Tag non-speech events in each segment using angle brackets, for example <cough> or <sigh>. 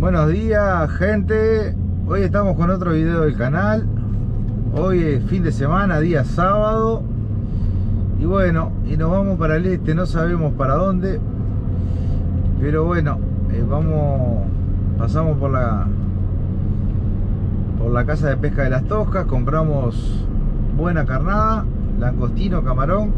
Buenos días gente, hoy estamos con otro video del canal. Hoy es fin de semana, día sábado. Y bueno, y nos vamos para el este, no sabemos para dónde. Pero bueno, eh, vamos, pasamos por la Por la casa de pesca de las Toscas. Compramos buena carnada, langostino, camarón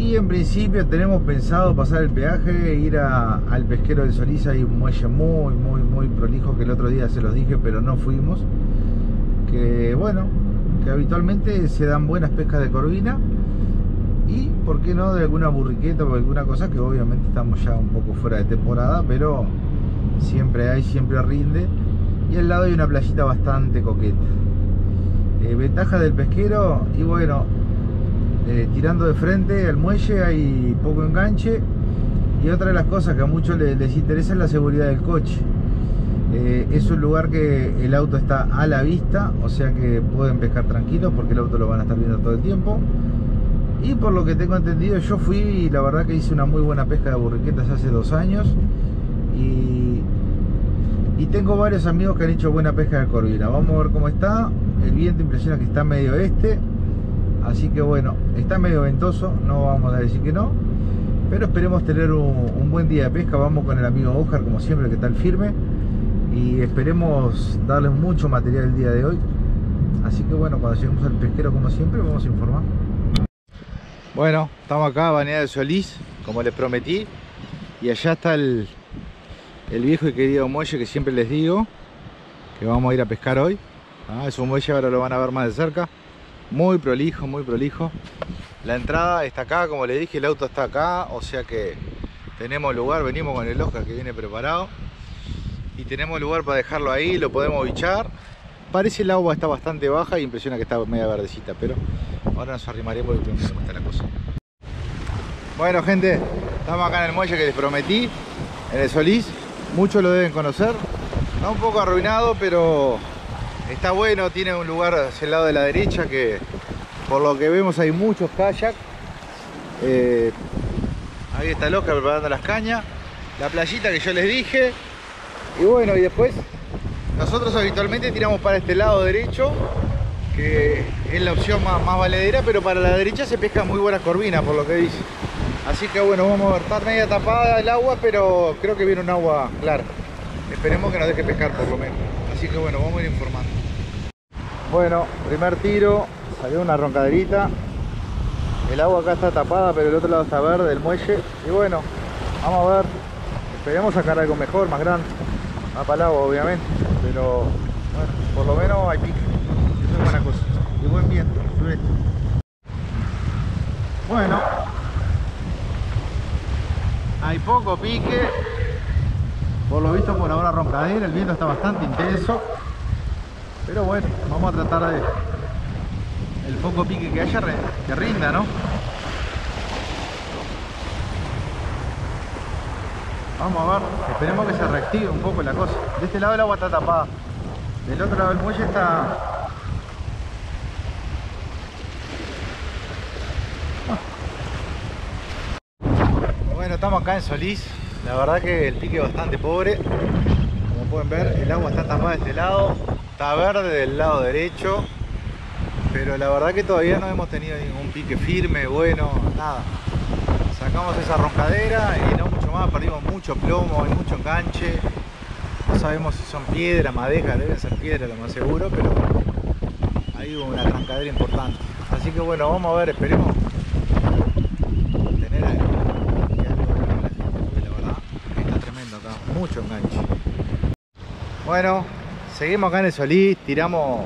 y en principio tenemos pensado pasar el peaje, ir al pesquero de Solís, hay un muelle muy, muy, muy prolijo que el otro día se los dije, pero no fuimos. Que bueno, que habitualmente se dan buenas pescas de corvina y, ¿por qué no?, de alguna burriqueta o alguna cosa que obviamente estamos ya un poco fuera de temporada, pero siempre hay, siempre rinde. Y al lado hay una playita bastante coqueta. Eh, ventaja del pesquero, y bueno, eh, tirando de frente al muelle hay poco enganche. Y otra de las cosas que a muchos les, interesa es la seguridad del coche. Eh, es un lugar que el auto está a la vista o sea que pueden pescar tranquilos porque el auto lo van a estar viendo todo el tiempo. Y por lo que tengo entendido yo fui y la verdad que hice una muy buena pesca de burriquetas hace dos años. Y, y tengo varios amigos que han hecho buena pesca de corvina. Vamos a ver cómo está. El viento impresiona que está medio este Así que bueno, está medio ventoso, no vamos a decir que no. Pero esperemos tener un, buen día de pesca. Vamos con el amigo Oscar, como siempre, que está el firme. Y esperemos darles mucho material el día de hoy. Así que bueno, cuando lleguemos al pesquero, como siempre, vamos a informar. Bueno, estamos acá, Baneada de Solís, como les prometí. Y allá está el, el viejo y querido muelle que siempre les digo que vamos a ir a pescar hoy. Ah, es un muelle, ahora lo van a ver más de cerca muy prolijo, muy prolijo. La entrada está acá, como le dije, el auto está acá, o sea que tenemos lugar, venimos con el Oscar que viene preparado y tenemos lugar para dejarlo ahí, lo podemos bichar. Parece el agua está bastante baja y impresiona que está media verdecita, pero ahora nos arrimaremos y vemos cómo está la cosa. Bueno gente, estamos acá en el muelle que les prometí, en el Solís. Muchos lo deben conocer. Está un poco arruinado, pero Está bueno, tiene un lugar hacia el lado de la derecha que por lo que vemos hay muchos kayak. Eh, ahí está el Oscar preparando las cañas. La playita que yo les dije. Y bueno, y después nosotros habitualmente tiramos para este lado derecho, que es la opción más, valedera, pero para la derecha se pesca muy buena corvina, por lo que dice. Así que bueno, vamos a ver, está media tapada el agua, pero creo que viene un agua clara. Esperemos que nos deje pescar por lo menos. Así que bueno, vamos a ir informando. Bueno, primer tiro, salió una roncaderita. El agua acá está tapada, pero el otro lado está verde, el muelle. Y bueno, vamos a ver. Esperemos sacar algo mejor, más grande. Más para el agua, obviamente. Pero bueno, por lo menos hay pique. Eso es buena cosa. Y buen viento, Bueno. Hay poco pique. Por lo visto por ahora roncadera, el viento está bastante intenso. Pero bueno, vamos a tratar de el poco pique que haya que rinda, ¿no? Vamos a ver, esperemos que se reactive un poco la cosa. De este lado el agua está tapada. Del otro lado el muelle está... Bueno, estamos acá en Solís. La verdad que el pique es bastante pobre. Como pueden ver, el agua está tapada de este lado está verde del lado derecho pero la verdad que todavía no hemos tenido ningún pique firme, bueno, nada. Sacamos esa roncadera y no mucho más, perdimos mucho plomo, hay mucho enganche. No sabemos si son piedra, madeja, deben ser piedra lo más seguro pero hay una trancadera importante. Así que bueno, vamos a ver, esperemos tener algo. La verdad está tremendo acá, mucho enganche. Bueno, seguimos acá en el Solís, tiramos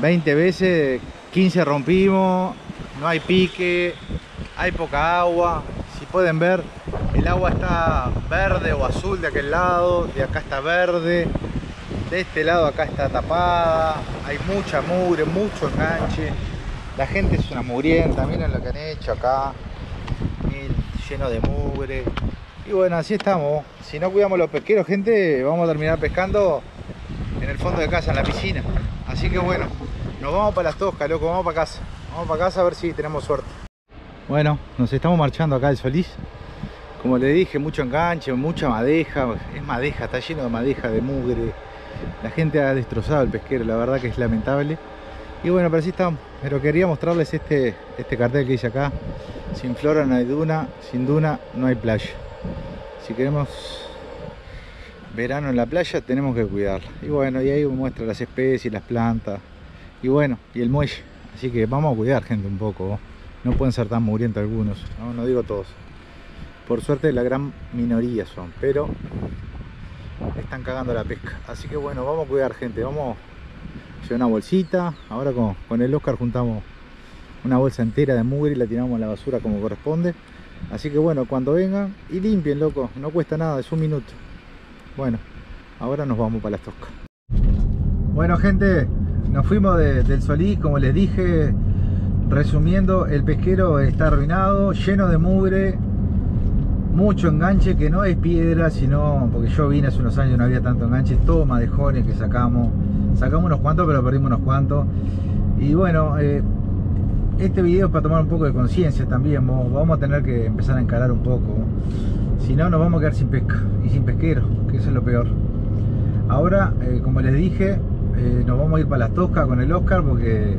20 veces, 15 rompimos, no hay pique, hay poca agua. Si pueden ver, el agua está verde o azul de aquel lado, de acá está verde, de este lado acá está tapada, hay mucha mugre, mucho enganche. La gente es una mugrienta, miren lo que han hecho acá, lleno de mugre. Y bueno, así estamos. Si no cuidamos los pesqueros, gente, vamos a terminar pescando el fondo de casa, en la piscina. Así que bueno, nos vamos para las toscas, loco, vamos para casa. Vamos para casa a ver si tenemos suerte. Bueno, nos estamos marchando acá del Solís Como le dije, mucho enganche, mucha madeja. Es madeja, está lleno de madeja, de mugre. La gente ha destrozado el pesquero, la verdad que es lamentable. Y bueno, pero así estamos. Pero quería mostrarles este, este cartel que dice acá. Sin flora no hay duna, sin duna no hay playa. Si queremos verano en la playa tenemos que cuidarla. Y bueno, y ahí muestra las especies, las plantas. Y bueno, y el muelle. Así que vamos a cuidar gente un poco. No pueden ser tan mugrientos algunos, no, digo todos. Por suerte la gran minoría son, pero están cagando la pesca. Así que bueno, vamos a cuidar gente, vamos a llevar una bolsita. Ahora con, con el Oscar juntamos una bolsa entera de mugre y la tiramos en la basura como corresponde. Así que bueno, cuando vengan y limpien, loco, no cuesta nada, es un minuto. Bueno, ahora nos vamos para las toscas. Bueno gente, nos fuimos del Solís, como les dije, resumiendo, el pesquero está arruinado, lleno de mugre, mucho enganche que no es piedra, sino porque yo vine hace unos años no había tanto enganche, todo madejones que sacamos, sacamos unos cuantos pero perdimos unos cuantos. Y bueno, eh, este video es para tomar un poco de conciencia también, vamos a tener que empezar a encarar un poco, si no nos vamos a quedar sin pesca y sin pesquero, que eso es lo peor. Ahora, eh, como les dije, eh, nos vamos a ir para las toscas con el Oscar porque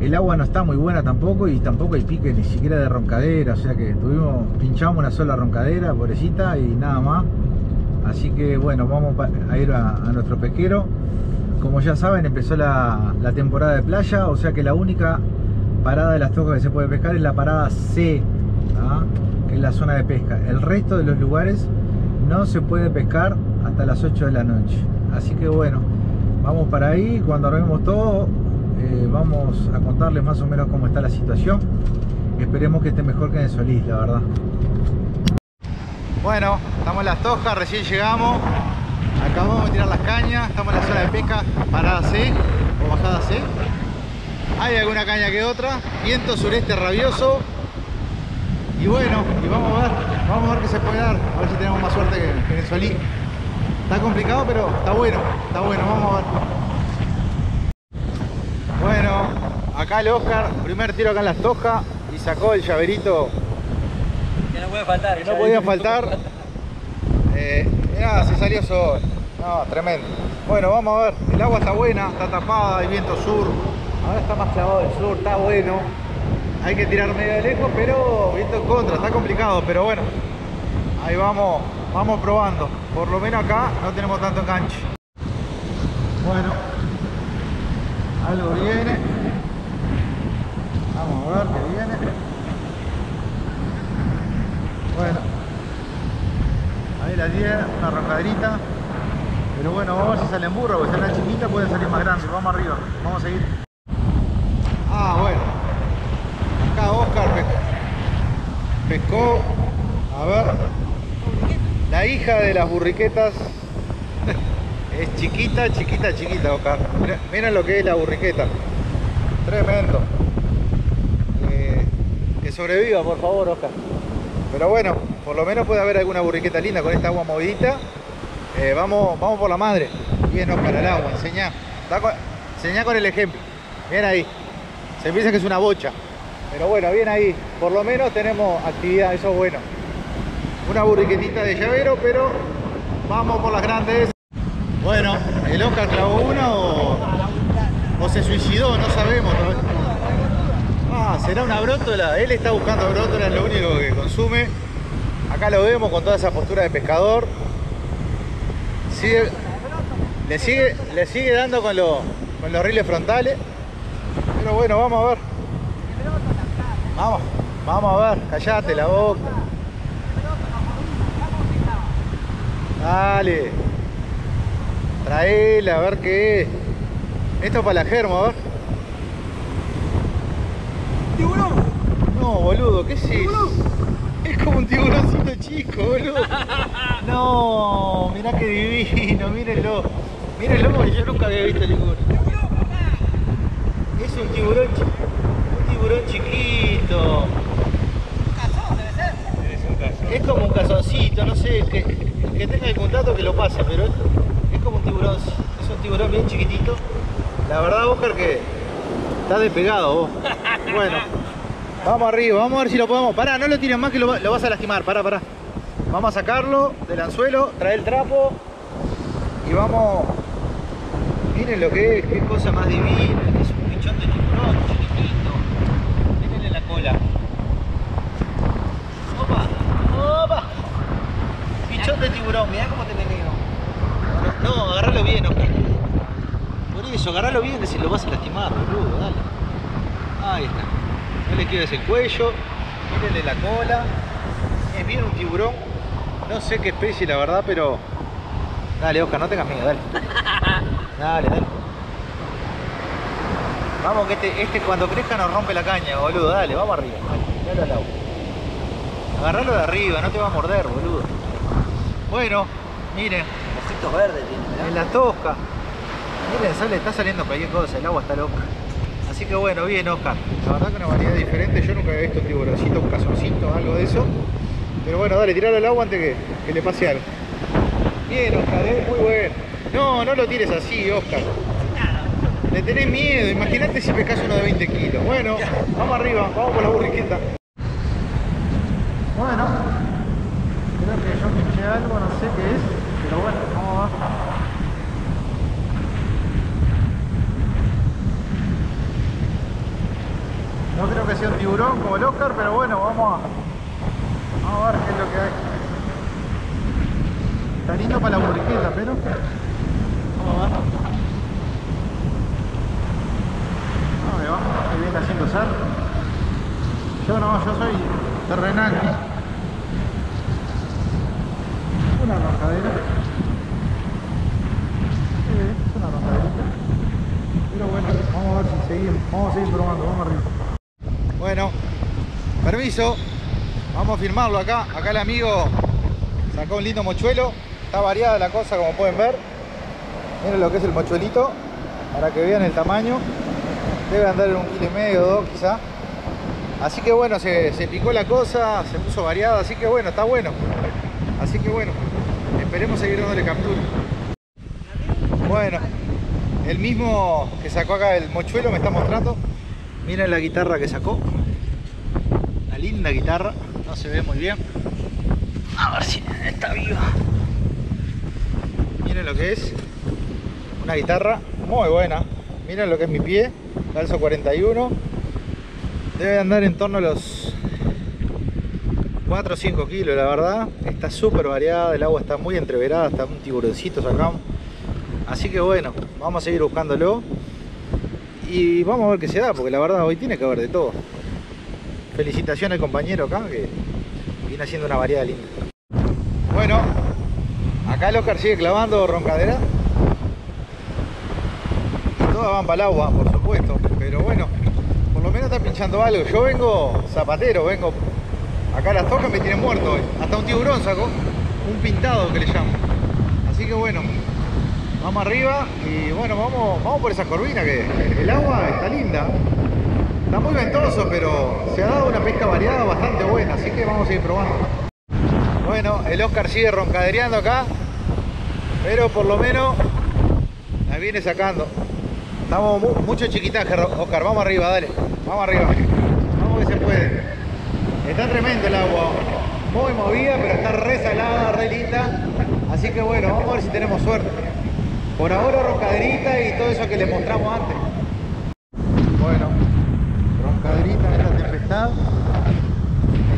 el agua no está muy buena tampoco y tampoco hay pique ni siquiera de roncadera, o sea que tuvimos, pinchamos una sola roncadera, pobrecita, y nada más. Así que bueno, vamos a ir a, nuestro pesquero. Como ya saben, empezó la, temporada de playa, o sea que la única parada de las tocas que se puede pescar es la parada C, que es la zona de pesca. El resto de los lugares no se puede pescar hasta las 8 de la noche. Así que bueno, vamos para ahí, cuando arreglemos todo, eh, vamos a contarles más o menos cómo está la situación. Esperemos que esté mejor que en Solís, la verdad. Bueno, estamos en las tojas, recién llegamos. Acabamos de tirar las cañas, estamos en la zona de pesca, parada C o bajada C. Hay alguna caña que otra, viento sureste rabioso. Y bueno, y vamos a ver, vamos a ver qué se puede dar, a ver si tenemos más suerte que, en Solís. Está complicado, pero está bueno, está bueno, vamos a ver. Bueno, acá el Oscar, primer tiro acá en las tojas y sacó el llaverito que no puede faltar. Que no podía faltar. Eh, se salió solo. No, tremendo. Bueno, vamos a ver. El agua está buena, está tapada, hay viento sur. Ahora está más clavado el sur, está bueno. Hay que tirar medio lejos, pero viento en contra, está complicado, pero bueno. Ahí vamos, vamos probando. Por lo menos acá no tenemos tanto enganche. Bueno, algo viene. Vamos a ver qué viene. Bueno. Ahí la 10, una arrancaderita. Pero bueno, vamos a ver si salen burros, porque salen chiquita pueden salir más grandes. Vamos arriba, vamos a seguir. Ah, bueno. Acá Oscar pescó. A ver. La hija de las burriquetas es chiquita, chiquita, chiquita, Oscar. Miren lo que es la burriqueta. Tremendo. Eh, que sobreviva, por favor, Oscar. Pero bueno, por lo menos puede haber alguna burriqueta linda con esta agua movidita. Eh, vamos, vamos por la madre. Bien, Oscar, al agua, enseñá. enseñá con el ejemplo. Bien ahí. Se piensa que es una bocha. Pero bueno, bien ahí. Por lo menos tenemos actividad, eso es bueno. Una burriquetita de llavero, pero vamos por las grandes. Bueno, el Oscar clavó una o, se suicidó, no sabemos. Ah, será una brótola. Él está buscando brótola, es lo único que consume. Acá lo vemos con toda esa postura de pescador. le, sigue, le sigue dando con, con los riles frontales. Pero bueno, vamos a ver. Vamos, vamos a ver. Callate la boca. Dale. Traela, a ver qué es. Esto es para la germo, a ver. ¿Tiburón? No, boludo, ¿qué es eso? Es como un tiburoncito chico, boludo. No, mirá qué divino, mírenlo. Mírenlo porque yo nunca había visto ningún. Es un tiburón, un tiburón chiquito. Un cazón debe ser. Es, es como un cazoncito, no sé, que, tenga el contacto que lo pase, pero como un tiburón, es un tiburón bien chiquitito. La verdad, Oscar, que está despegado vos. Bueno, Vamos arriba, vamos a ver si lo podemos. Pará, no lo tires más que lo, va- lo vas a lastimar. Pará, pará. Vamos a sacarlo del anzuelo, traer el trapo y vamos. Miren lo que es, qué cosa más divina. Es un pichón de tiburón, chiquitito. Mírenle la cola. Opa, opa. Pichón de tiburón, mirá cómo te meneo. No, agárralo bien, Oscar. Por eso, agárralo bien que si lo vas a lastimar, boludo, dale. Ahí está. No le quieres el cuello, mírenle la cola. Es bien un tiburón. No sé qué especie la verdad, pero. Dale, Oscar, no tengas miedo, dale. <laughs> Dale, dale. Vamos que este, este cuando crezca nos rompe la caña, boludo. Dale, vamos arriba. Dale, dale al agua. Agarralo de arriba, no te va a morder, boludo. Bueno, miren, Ojitos verdes tiene, en la tosca. Miren, sale, está saliendo cualquier cosa, el agua está loca. Así que bueno, bien Oscar. La verdad que una variedad diferente. Yo nunca había visto un tiburoncito, un cazoncito, algo de eso. Pero bueno, dale, tiralo al agua antes que, que le pase algo. Bien Oscar, ¿eh? muy bueno. No, no lo tires así, Oscar. Le tenés miedo, imagínate si pescas uno de 20 kilos. Bueno, vamos arriba, vamos por la burriqueta. Bueno, algo, no sé qué es, pero bueno, vamos a ver. No creo que sea un tiburón como el Oscar, pero bueno, vamos a, ver qué es lo que hay. Está lindo para la burriqueta, pero vamos a ver. Ahí viene haciendo sal. Yo no, yo soy terrenal. Una arrancadera. Sí, es una arrancaderita. Pero bueno, vamos a ver si seguimos. Vamos a seguir probando, vamos arriba. Bueno, permiso. Vamos a firmarlo acá. Acá el amigo sacó un lindo mochuelo. Está variada la cosa como pueden ver. Miren lo que es el mochuelito. Para que vean el tamaño. Debe andar en un kilo y medio, dos quizá. Así que bueno, se, se picó la cosa, se puso variada, así que bueno, está bueno. Así que bueno, esperemos seguir dándole captura. Bueno, el mismo que sacó acá el mochuelo me está mostrando. Miren la guitarra que sacó. Una linda guitarra, no se ve muy bien. A ver si está viva. Miren lo que es. Una guitarra muy buena. Miren lo que es mi pie. Calzo 41. Debe andar en torno a los 4 o 5 kilos, la verdad. Está súper variada, el agua está muy entreverada, hasta un tiburoncito sacamos. Así que bueno, vamos a seguir buscándolo. Y vamos a ver qué se da, porque la verdad hoy tiene que haber de todo. Felicitaciones al compañero acá, que viene haciendo una variedad linda. Bueno, acá el Oscar sigue clavando roncadera. Y todas van para el agua, por supuesto. Pero bueno, por lo menos está pinchando algo. Yo vengo zapatero, vengo. Acá las tocas me tienen muerto hoy. Hasta un tiburón sacó. Un pintado que le llamo. Así que bueno, vamos arriba y bueno, vamos, vamos por esa corvina que el agua está linda. Está muy ventoso, pero se ha dado una pesca variada bastante buena, así que vamos a ir probando. Bueno, el Oscar sigue roncadereando acá, pero por lo menos la viene sacando. Estamos mu- mucho chiquitaje, Oscar. Vamos arriba, dale. Vamos arriba. Vamos que se puede. Está tremendo el agua. Muy movida, pero está re salada, re linda. Así que bueno, vamos a ver si tenemos suerte. Por ahora roncaderita y todo eso que les mostramos antes. Bueno, roncaderita en esta tempestad.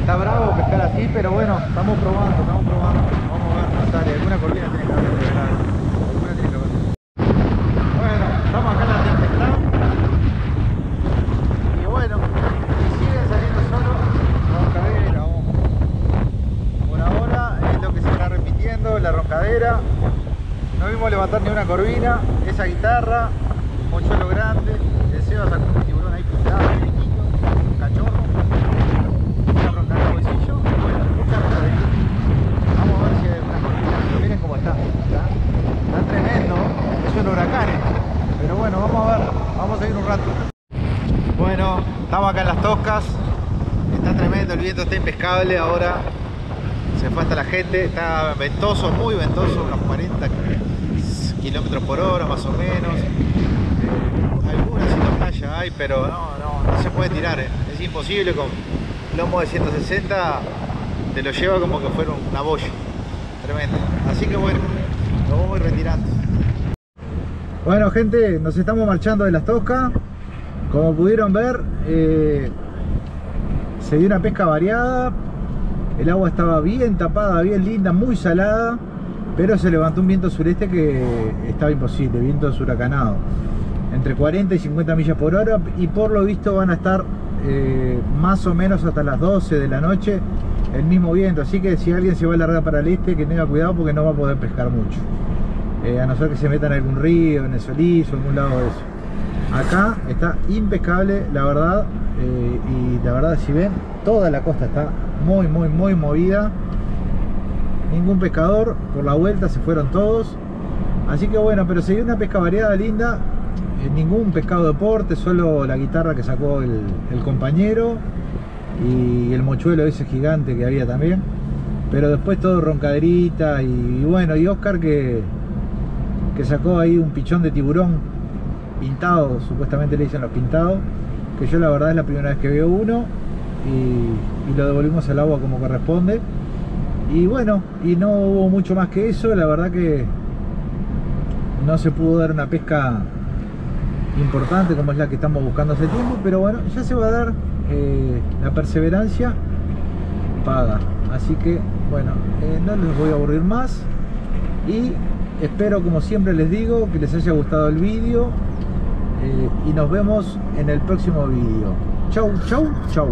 Está bravo pescar así, pero bueno, estamos probando, estamos probando. Vamos a ver, sale. Alguna corvina tiene que haber de verdad. Alguna tiene que haber. Bueno, estamos acá en la tempestad. Y bueno, y siguen saliendo solo roncadera. vamos. Por ahora es lo que se está repitiendo, la roncadera. No vimos una corvina, esa guitarra, mochuelo grande, el Seba sacó un tiburón ahí pintado, un cachorro, una de bueno, mucha roncaderita. Vamos a ver si hay una corvina. Miren cómo está, está, está tremendo, es un huracán. Pero bueno, vamos a ver, vamos a ir un rato. Bueno, estamos acá en las toscas, está tremendo, el viento está impecable ahora. Se fue hasta la gente, está ventoso, muy ventoso, unos 40 kilómetros por hora más o menos. Algunas 120 playa hay, pero no, no, no se puede tirar, eh. es imposible con lomo de 160, te lo lleva como que fuera una boya, tremendo. Así que bueno, nos vamos a ir retirando. Bueno gente, nos estamos marchando de las toscas, como pudieron ver, eh, se dio una pesca variada, el agua estaba bien tapada, bien linda, muy salada, pero se levantó un viento sureste que estaba imposible, viento huracanado entre 40 y 50 millas por hora y por lo visto van a estar eh, más o menos hasta las 12 de la noche el mismo viento, así que si alguien se va a largar para el este que tenga cuidado porque no va a poder pescar mucho. Eh, a no ser que se meta en algún río, en el Solís o algún lado de eso. Acá está impecable la verdad eh, y la verdad si ven toda la costa está muy muy muy movida ningún pescador por la vuelta se fueron todos así que bueno pero se una pesca variada linda eh, ningún pescado deporte, solo la guitarra que sacó el, compañero y el mochuelo ese gigante que había también. Pero después todo roncaderita y, bueno, y Oscar que, que sacó ahí un pichón de tiburón pintado, supuestamente le dicen los pintados, que yo la verdad es la primera vez que veo uno y, y lo devolvimos al agua como corresponde. Y bueno, y no hubo mucho más que eso, la verdad que no se pudo dar una pesca importante como es la que estamos buscando hace tiempo, pero bueno, ya se va a dar eh, la perseverancia paga. Así que bueno, eh, no les voy a aburrir más y espero como siempre les digo que les haya gustado el vídeo eh, y nos vemos en el próximo vídeo. Chau, chau, chau.